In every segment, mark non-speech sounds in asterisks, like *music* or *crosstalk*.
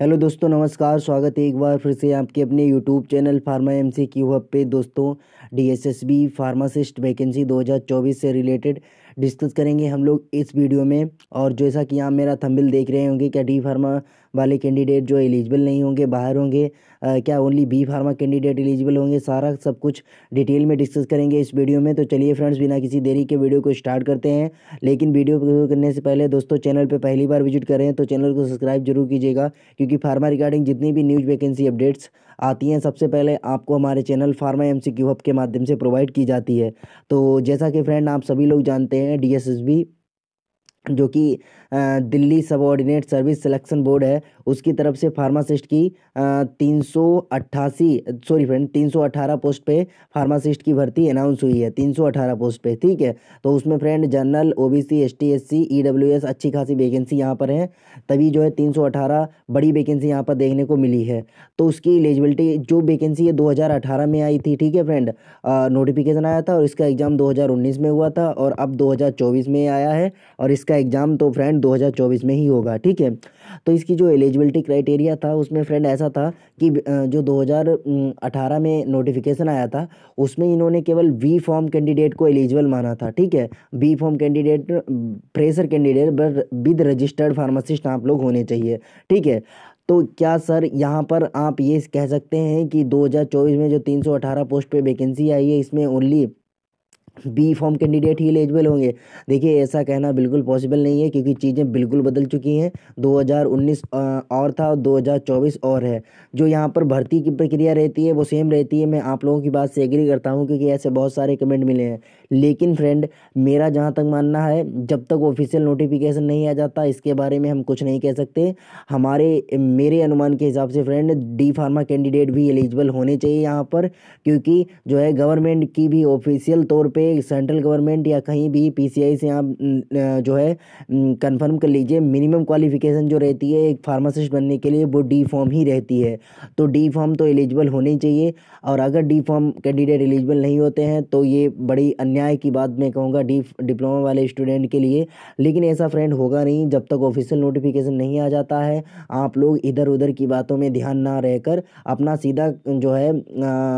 Hello दोस्तों, नमस्कार, स्वागत है एक बार फिर से आपके अपने YouTube channel pharma M C Q hub पे। दोस्तों D S S B pharmacist vacancy 2024 से रिलेटेड डिस्कस करेंगे हम लोग इस वीडियो में। और जैसा कि आप मेरा थंबिल देख रहे होंगे क्या डी फार्मा वाले कैंडिडेट जो एलिजिबल नहीं होंगे, बाहर होंगे क्या only B pharma candidate eligible होंगे, सारा सब कुछ डिटेल में डिस्कस करेंगे इस वीडियो में। तो चलिए फ्रेंड्स, बिना किसी देरी के वीडियो को स्टार्ट करते हैं। लेकिन वीडियो करने से पहले दोस्तों, चैनल पर पहली बार विज़िट करें तो चैनल को सब्सक्राइब ज़रूर कीजिएगा, क्योंकि फार्मा रिगार्डिंग जितनी भी न्यूज़ वैकेंसी अपडेट्स आती हैं, सबसे पहले आपको हमारे channel pharma M C hub के माध्यम से प्रोवाइड की जाती है। तो जैसा कि फ्रेंड आप सभी लोग जानते हैं डी एस एस बी जो कि Delhi subordinate service selection board है, उसकी तरफ़ से फार्मासिस्ट की तीन सौ अट्ठासी, सॉरी फ्रेंड, तीन सौ अठारह पोस्ट पे फार्मासिस्ट की भर्ती अनाउंस हुई है, तीन सौ अठारह पोस्ट पे, ठीक है? तो उसमें friend general, OBC, ST, SC, EWS अच्छी खासी वैकेंसी यहाँ पर है, तभी जो है तीन सौ अठारह बड़ी वैकेंसी यहाँ पर देखने को मिली है। तो उसकी एलिजिबिलिटी, जो वैकेंसी है दो हज़ार अठारह में आई थी, ठीक है फ्रेंड? नोटिफिकेशन आया था और इसका एग्ज़ाम दो हज़ार उन्नीस में हुआ था और अब दो हज़ार चौबीस में आया है और इसका एग्ज़ाम तो फ्रेंड 2024 में ही होगा, ठीक है? तो इसकी जो एलिजिबिलिटी क्राइटेरिया था, उसमें फ्रेंड ऐसा था कि जो 2018 में नोटिफिकेशन आया था, उसमें इन्होंने केवल वी फॉर्म कैंडिडेट को एलिजिबल माना था, ठीक है? B pharm candidate fresher candidate with registered pharmacist आप लोग होने चाहिए, ठीक है? तो क्या सर, यहाँ पर आप ये कह सकते हैं कि 2024 में जो 318 पोस्ट पे वैकेंसी आई है, इसमें ओनली बी फॉर्म कैंडिडेट ही एलिजिबल होंगे। देखिए, ऐसा कहना बिल्कुल पॉसिबल नहीं है क्योंकि चीज़ें बिल्कुल बदल चुकी हैं। 2019 और था और 2024 और है। जो यहाँ पर भर्ती की प्रक्रिया रहती है, वो सेम रहती है। मैं आप लोगों की बात से एग्री करता हूँ क्योंकि ऐसे बहुत सारे कमेंट मिले हैं। लेकिन फ्रेंड मेरा जहाँ तक मानना है, जब तक ऑफिशियल नोटिफिकेशन नहीं आ जाता, इसके बारे में हम कुछ नहीं कह सकते। हमारे, मेरे अनुमान के हिसाब से फ्रेंड डी फार्मा कैंडिडेट भी एलिजिबल होने चाहिए यहाँ पर। क्योंकि जो है गवर्नमेंट की भी ऑफिशियल तौर पर सेंट्रल गवर्नमेंट या कहीं भी पीसीआई से आप जो है कंफर्म कर लीजिए मिनिमम क्वालिफिकेशन जो रहती है, एक फार्मासिस्ट बनने के लिए, वो डी फॉर्म ही रहती है। तो डी फॉर्म तो एलिजिबल होने चाहिए, और अगर डी फॉर्म कैंडिडेट एलिजिबल नहीं होते हैं तो ये बड़ी अन्याय की बात मैं कहूँगा डी डिप्लोमा वाले स्टूडेंट के लिए। लेकिन ऐसा फ्रेंड होगा नहीं, जब तक ऑफिशियल नोटिफिकेशन नहीं आ जाता है, आप लोग इधर उधर की बातों में ध्यान ना रहकर अपना सीधा, जो है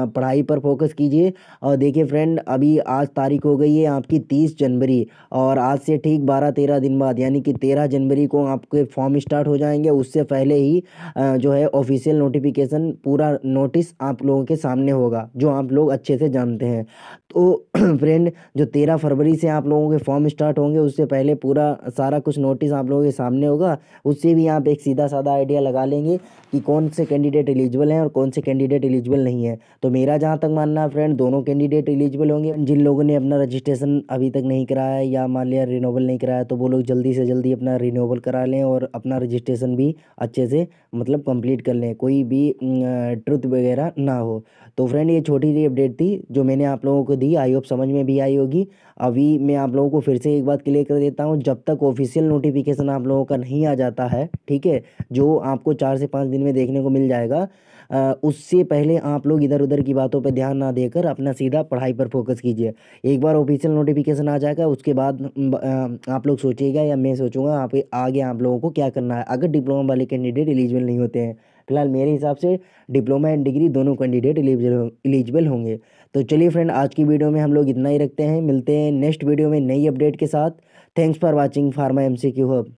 पढ़ाई पर फोकस कीजिए। और देखिए फ्रेंड अभी आज तारीख हो गई है आपकी तीस जनवरी। और आज से ठीक बारह तेरह दिन बाद, यानी कि तेरह जनवरी को आपके फॉर्म स्टार्ट हो जाएँगे। उससे पहले ही जो है ऑफिशियल नोटिफिकेशन, पूरा नोटिस आप लोगों के सामने होगा, जो आप लोग अच्छे से जानते हैं। तो *clears throat* फ्रेंड, जो तेरह फरवरी से आप लोगों के फॉर्म स्टार्ट होंगे, उससे पहले पूरा सारा कुछ नोटिस आप लोगों के सामने होगा। उससे भी आप एक सीधा साधा आइडिया लगा लेंगे कि कौन से कैंडिडेट एलिजिबल हैं और कौन से कैंडिडेट एलिजिबल नहीं है। तो मेरा जहाँ तक मानना है फ्रेंड, दोनों कैंडिडेट एलिजिबल होंगे। जिन लोगों ने अपना रजिस्ट्रेशन अभी तक नहीं कराया या मान लिया रिनोवल नहीं कराया तो वो लोग जल्दी से जल्दी अपना रिनोवल करा लें और अपना रजिस्ट्रेशन भी अच्छे से मतलब कंप्लीट कर लें, कोई भी ट्रुथ वगैरह ना हो। तो फ्रेंड ये छोटी सी अपडेट थी जो मैंने आप लोगों को दी आई होप समझ में भी आई होगी। अभी मैं आप लोगों को फिर से एक बात क्लियर कर देता हूँ, जब तक ऑफिशियल नोटिफिकेशन आप लोगों का नहीं आ जाता है, ठीक है, जो आपको चार से पाँच दिन में देखने को मिल जाएगा उससे पहले आप लोग इधर उधर की बातों पर ध्यान ना देकर अपना सीधा पढ़ाई पर फोकस कीजिए। एक बार ऑफिशियल नोटिफिकेशन आ जाएगा, उसके बाद आप लोग सोचिएगा या मैं सोचूँगा आप आगे आप लोगों को क्या करना है। अगर डिप्लोमा वाले कैंडिडेट एलिजिबल नहीं होते हैं, फ़िलहाल मेरे हिसाब से डिप्लोमा एंड डिग्री दोनों कैंडिडेट एलिजिबल होंगे। तो चलिए फ्रेंड, आज की वीडियो में हम लोग इतना ही रखते हैं। मिलते हैं नेक्स्ट वीडियो में नई अपडेट के साथ। Thanks for watching pharma M C Q hub